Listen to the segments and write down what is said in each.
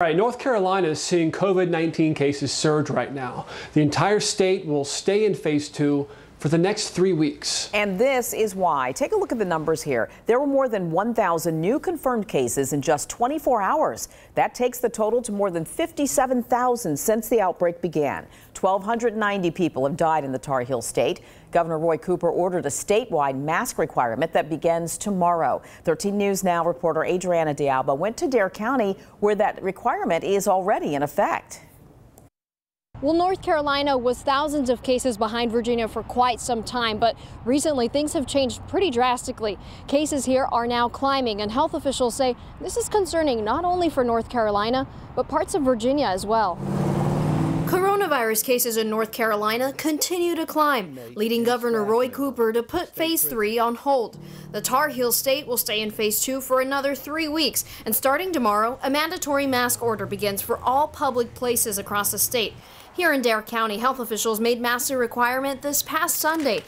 All right, North Carolina is seeing COVID 19 cases surge right now. The entire state will stay in phase two for the next three weeks. And this is why. Take a look at the numbers here. There were more than 1,000 new confirmed cases in just 24 hours. That takes the total to more than 57,000 since the outbreak began. 1,290 people have died in the Tar Heel state. Governor Roy Cooper ordered a statewide mask requirement that begins tomorrow. 13 News Now reporter Adriana de Alba went to Dare County where that requirement is already in effect. Well, North Carolina was thousands of cases behind Virginia for quite some time, but recently things have changed pretty drastically. Cases here are now climbing, and health officials say this is concerning not only for North Carolina, but parts of Virginia as well. Coronavirus cases in North Carolina continue to climb, leading Governor Roy Cooper to put phase three on hold. The Tar Heel state will stay in phase two for another three weeks, and starting tomorrow, a mandatory mask order begins for all public places across the state. Here in Dare County, health officials made masks a requirement this past Sunday.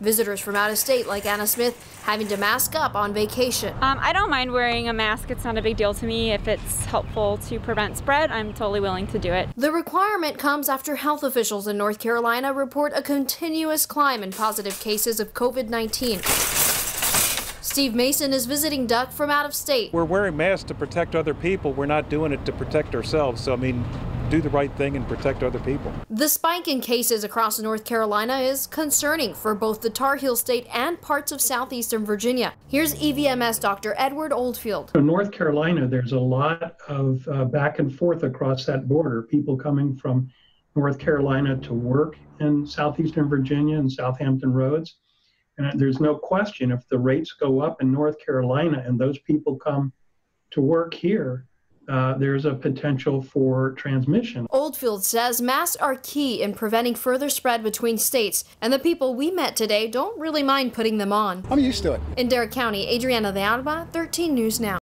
Visitors from out of state, like Anna Smith, having to mask up on vacation. Um, I don't mind wearing a mask. It's not a big deal to me. If it's helpful to prevent spread, I'm totally willing to do it. The requirement comes after health officials in North Carolina report a continuous climb in positive cases of COVID 19. Steve Mason is visiting Duck from out of state. We're wearing masks to protect other people. We're not doing it to protect ourselves. So, I mean, do the right thing and protect other people. The spike in cases across North Carolina is concerning for both the Tar Heel State and parts of southeastern Virginia. Here's EVMS Dr. Edward Oldfield. In North Carolina, there's a lot of uh, back and forth across that border. People coming from North Carolina to work in southeastern Virginia and South Hampton Roads. And there's no question if the rates go up in North Carolina and those people come to work here, uh, there's a potential for transmission. Oldfield says masks are key in preventing further spread between states, and the people we met today don't really mind putting them on. I'm used to it. In Dare County, Adriana de Alba, 13 News Now.